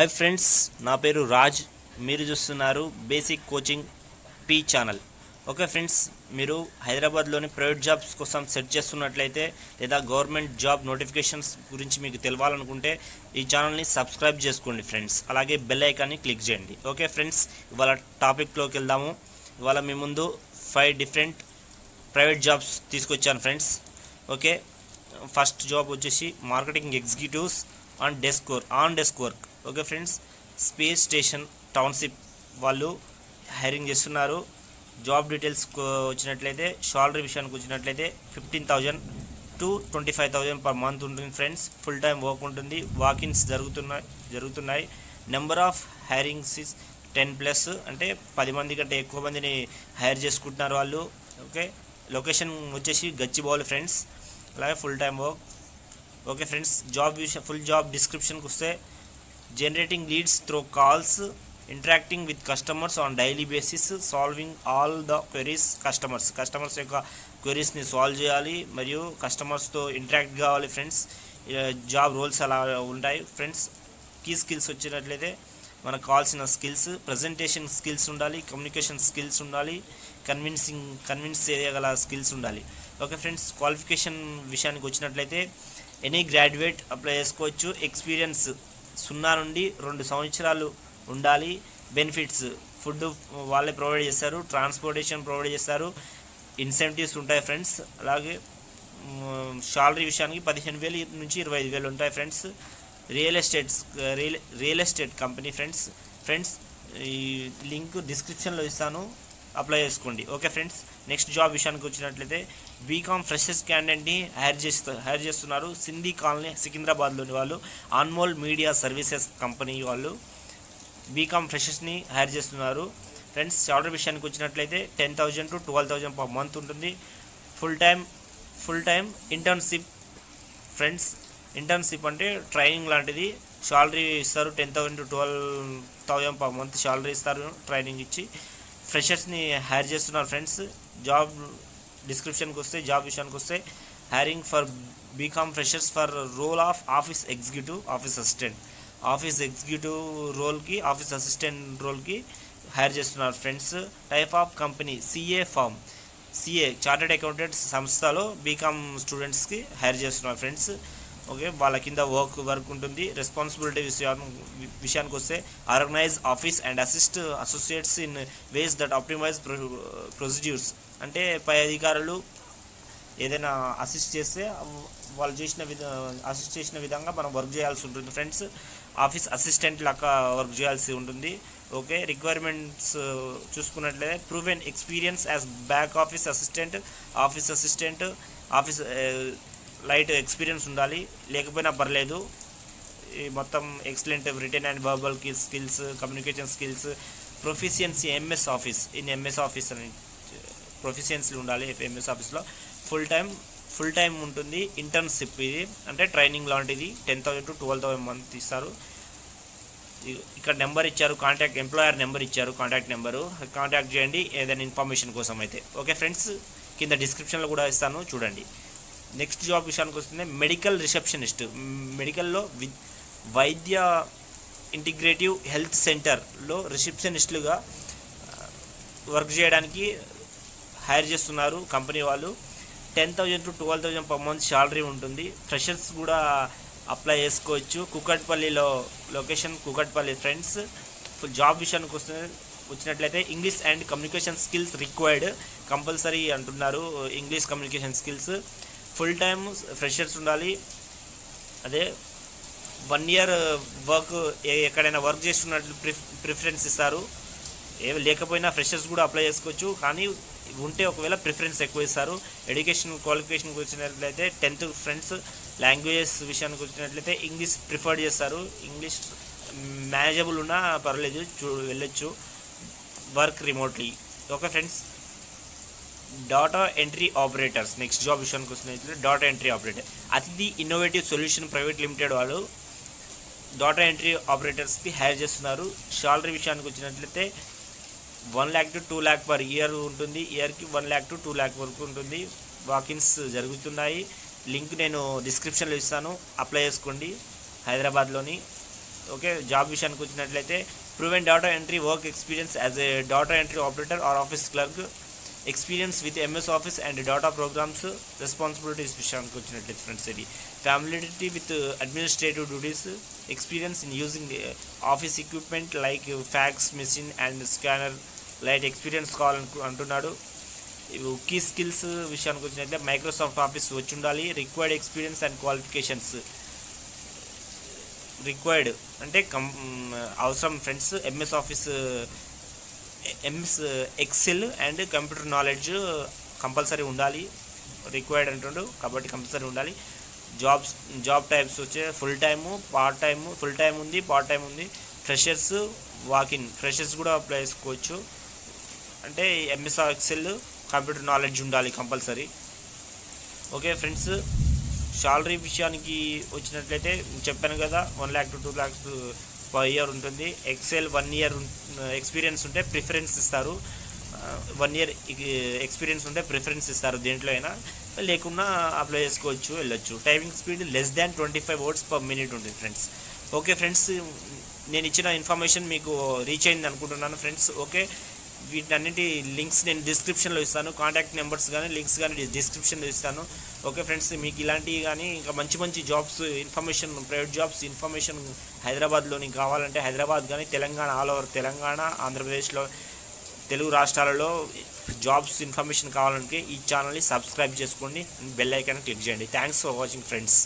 Hi friends నా పేరు రాజ్. మీరు చూస్తున్నారు basic coaching P channel okay friends మీరు హైదరాబాద్లోని ప్రైవేట్ జాబ్స్ కోసం సెర్చ్ చేస్తున్నట్లయితే లేదా గవర్నమెంట్ జాబ్ నోటిఫికేషన్స్ గురించి మీకు తెలవాలనుకుంటే ఈ ఛానల్ని సబ్స్క్రైబ్ చేసుకోండి ఫ్రెండ్స్ అలాగే బెల్ ఐకాన్ని క్లిక్ చేయండి. ఓకే ఫ్రెండ్స్ ఇవాళ టాపిక్లోకి వెళ్దాము. ఇవాళ మీ ముందు ఫైవ్ డిఫరెంట్ ప్రైవేట్ జాబ్స్ తీసుకొచ్చాను ఫ్రెండ్స్ ఓకే ఫస్ట్ జాబ్ వచ్చేసి marketing executives on desk work on desk work okay friends space station township వాళ్ళు హైరింగ్ చేస్తున్నారు. జాబ్ డీటెయిల్స్ వచ్చినట్లయితే శాలరీ విషయానికి వచ్చినట్లయితే fifteen thousand to twenty five thousand per month ఉంటుంది friends. Full time work ఉంటుంది. Walk-ins జరుగుతున్నాయి జరుగుతున్నాయి. Number of hirings is ten plus అంటే పది మంది కంటే ఎక్కువ మందిని హైర్ చేసుకుంటున్నారు వాళ్ళు. ఓకే? లొకేషన్ వచ్చేసి గచ్చిబౌలి ఫ్రెండ్స్. అలాగే full time work okay friends job విషయం ఫుల్ జాబ్ డిస్క్రిప్షన్కి వస్తే generating leads through calls interacting with customers on daily basis solving all the queries customers customers యొక్క క్వెరీస్ని సాల్వ్ చేయాలి మరియు కస్టమర్స్తో ఇంటరాక్ట్ కావాలి ఫ్రెండ్స్ జాబ్ రోల్స్ అలా ఉంటాయి. ఫ్రెండ్స్ కీ స్కిల్స్ వచ్చినట్లయితే మనకు కావాల్సిన స్కిల్స్ ప్రజెంటేషన్ స్కిల్స్ ఉండాలి కమ్యూనికేషన్ స్కిల్స్ ఉండాలి కన్విన్సింగ్ కన్విన్స్ చేయగల స్కిల్స్ ఉండాలి. ఓకే ఫ్రెండ్స్ క్వాలిఫికేషన్ విషయానికి వచ్చినట్లయితే ఎనీ గ్రాడ్యుయేట్ అప్లై చేసుకోవచ్చు. ఎక్స్పీరియన్స్ సున్నా నుండి రెండు సంవత్సరాలు ఉండాలి. బెనిఫిట్స్ ఫుడ్ వాళ్ళే ప్రొవైడ్ చేస్తారు. ట్రాన్స్పోర్టేషన్ ప్రొవైడ్ చేస్తారు. ఇన్సెంటివ్స్ ఉంటాయి ఫ్రెండ్స్ అలాగే శాలరీ విషయానికి పదిహేను వేలు నుంచి ఇరవై ఐదు వేలు ఉంటాయి friends real estates real real estate company friends friends ఈ లింక్ డిస్క్రిప్షన్లో ఇస్తాను. అప్లై చేసుకోండి. ఓకే ఫ్రెండ్స్ నెక్స్ట్ జాబ్ విషయానికి వచ్చినట్లయితే బీకామ్ ఫ్రెషర్స్ క్యాండిడేట్ని హైర్ చేస్తూ హైర్ చేస్తున్నారు సింధీ కాలనీ సికింద్రాబాద్లోని వాళ్ళు. అన్మోల్ మీడియా సర్వీసెస్ కంపెనీ వాళ్ళు బీకామ్ ఫ్రెషర్స్ని హైర్ చేస్తున్నారు. ఫ్రెండ్స్ శాలరీ విషయానికి వచ్చినట్లయితే ten thousand to twelve thousand per month ఉంటుంది. Full time full time internship friends internship అంటే ట్రైనింగ్ లాంటిది. శాలరీ ఇస్తారు ten thousand to twelve thousand per month salary ఇస్తారు ట్రైనింగ్ ఇచ్చి. ఫ్రెషర్స్ని హైర్ చేస్తున్నారు ఫ్రెండ్స్ జాబ్ డిస్క్రిప్షన్కి వస్తే జాబ్ విషయానికి వస్తే hiring for BCom freshers for role of office executive office assistant office executive రోల్కి ఆఫీస్ అసిస్టెంట్ రోల్కి హైర్ చేస్తున్నారు friends type of company CA firm CA chartered accountant సంస్థలో బీకామ్ స్టూడెంట్స్కి హైర్ చేస్తున్నారు ఫ్రెండ్స్ ఓకే వాళ్ళ కింద వర్క్ వర్క్ ఉంటుంది. Responsibility విషయాన్ని విషయానికి వస్తే organise office and assist associates in ways that optimise procedures అంటే పై అధికారులు ఏదైనా అసిస్ట్ చేస్తే వాళ్ళు చేసిన విధ అసిస్ట్ చేసిన విధంగా మనం వర్క్ చేయాల్సి ఉంటుంది. ఫ్రెండ్స్ ఆఫీస్ అసిస్టెంట్ లాగా వర్క్ చేయాల్సి ఉంటుంది. ఓకే రిక్వైర్మెంట్స్ చూసుకున్నట్లయితే proven experience as back office assistant office assistant office light experience ఉండాలి. లేకపోయినా పర్లేదు. ఈ మొత్తం excellent written and verbal skills communication skills proficiency MS Office in MS Office అని ప్రొఫిషియన్సీ ఉండాలి ఎంఎస్ ఆఫీస్లో ఫుల్ టైం ఫుల్ టైం ఉంటుంది. ఇంటర్న్షిప్ ఇది. అంటే ట్రైనింగ్ లాంటిది. Ten thousand to twelve thousand month ఇస్తారు. ఇక్కడ నెంబర్ ఇచ్చారు. కాంటాక్ట్ ఎంప్లాయర్ నెంబర్ ఇచ్చారు. Contact number. కాంటాక్ట్ చేయండి. ఏదైనా ఇన్ఫర్మేషన్ కోసం అయితే. ఓకే ఫ్రెండ్స్ కింద డిస్క్రిప్షన్లో కూడా ఇస్తాను. చూడండి. నెక్స్ట్ జాబ్ విషయానికి వస్తుంది మెడికల్ రిసెప్షనిస్ట్. మెడికల్లో వి వైద్య ఇంటిగ్రేటివ్ హెల్త్ సెంటర్లో రిసెప్షనిస్టులుగా వర్క్ చేయడానికి హైర్ చేస్తున్నారు కంపెనీ వాళ్ళు. Ten thousand to twelve thousand per month salary ఉంటుంది. ఫ్రెషర్స్ కూడా అప్లై చేసుకోవచ్చు. కుకట్పల్లిలో లొకేషన్ కుకట్పల్లి ఫ్రెండ్స్. జాబ్ విషయానికి వస్తే వచ్చినట్లయితే English and communication skills required. Compulsory అంటున్నారు English communication skills. Full time freshers ఉండాలి. అదే వన్ ఇయర్ వర్క్ ఎక్కడైనా వర్క్ చేస్తున్నట్లు ప్రిఫ్ ప్రిఫరెన్స్ ఇస్తారు. ఏ లేకపోయినా ఫ్రెషర్స్ కూడా అప్లై చేసుకోవచ్చు. కానీ ఉంటే ఒకవేళ ప్రిఫరెన్స్ ఎక్కువ ఇస్తారు. ఎడ్యుకేషన్ క్వాలిఫికేషన్కి వచ్చినట్లయితే టెన్త్ ఫ్రెండ్స్ లాంగ్వేజెస్ విషయానికి వచ్చినట్లయితే ఇంగ్లీష్ ప్రిఫర్ చేస్తారు. ఇంగ్లీష్ మేనేజబుల్ ఉన్నా పర్లేదు చూ వెళ్ళొచ్చు. Work remotely. Okay friends? Data entry operators next job విషయానికి వచ్చినట్లయితే data entry operator Atithi innovative solution private limited వాళ్ళు డాటా ఎంట్రీ ఆపరేటర్స్కి హైర్ చేస్తున్నారు. శాలరీ విషయానికి వచ్చినట్లయితే one lakh to two lakh per year ఉంటుంది. ఇయర్కి one lakh to two lakh వరకు ఉంటుంది. వాకిన్స్ జరుగుతున్నాయి. లింక్ నేను డిస్క్రిప్షన్లో ఇస్తాను. అప్లై చేసుకోండి హైదరాబాద్లోని. ఓకే జాబ్ విషయానికి వచ్చినట్లయితే proven data entry work experience as a data entry operator or office clerk experience with MS office and data programs responsibilities విషయానికి వచ్చినట్లయితే ఫ్రెండ్స్ ఇది. Familiarity with administrative duties experience in using office equipment like fax machine and scanner light experience కావాలను అంటున్నాడు. Key skills విషయానికి వచ్చినట్లయితే Microsoft office వచ్చి ఉండాలి. Required experience and qualifications required అంటే కం అవసరం friends MS Office MS Excel and computer knowledge compulsory ఉండాలి required అంటుండు కాబట్టి కంపల్సరీ ఉండాలి. జాబ్స్ జాబ్ టైప్స్ వచ్చే full time part time full time ఉంది పార్ట్ టైం ఉంది. ఫ్రెషర్స్ వాకిన్ ఫ్రెషర్స్ కూడా అప్లై చేసుకోవచ్చు. అంటే ఎంఎస్ ఎక్సెల్ కంప్యూటర్ నాలెడ్జ్ ఉండాలి కంపల్సరీ ఓకే ఫ్రెండ్స్ శాలరీ విషయానికి వచ్చినట్లయితే చెప్పాను కదా one lakh to two lakhs per year ఉంటుంది. ఎక్సెల్ వన్ ఇయర్ ఎక్స్పీరియన్స్ ఉంటే ప్రిఫరెన్స్ ఇస్తారు. వన్ ఇయర్ ఎక్స్పీరియన్స్ ఉంటే ప్రిఫరెన్స్ ఇస్తారు దేంట్లో అయినా. లేకున్నా అప్లై చేసుకోవచ్చు వెళ్ళొచ్చు. Timing speed less than twenty five words per minute ఉంటుంది ఫ్రెండ్స్ ఓకే ఫ్రెండ్స్ నేను ఇచ్చిన ఇన్ఫర్మేషన్ మీకు రీచ్ అయింది అనుకుంటున్నాను ఫ్రెండ్స్ ఓకే వీటన్నిటి లింక్స్ నేను డిస్క్రిప్షన్లో ఇస్తాను. కాంటాక్ట్ నెంబర్స్ కానీ లింక్స్ కానీ డిస్క్రిప్షన్లో ఇస్తాను. ఓకే ఫ్రెండ్స్ మీకు ఇలాంటివి కానీ ఇంకా మంచి మంచి jobs information private jobs information హైదరాబాద్లోని కావాలంటే హైదరాబాద్ కానీ తెలంగాణ ఆల్ ఓవర్ తెలంగాణ ఆంధ్రప్రదేశ్లో తెలుగు రాష్ట్రాలలో జాబ్స్ ఇన్ఫర్మేషన్ కావాలంటే ఈ ఛానల్ని సబ్స్క్రైబ్ చేసుకోండి. బెల్ ఐకాన్ క్లిక్ చేయండి. Thanks for watching friends.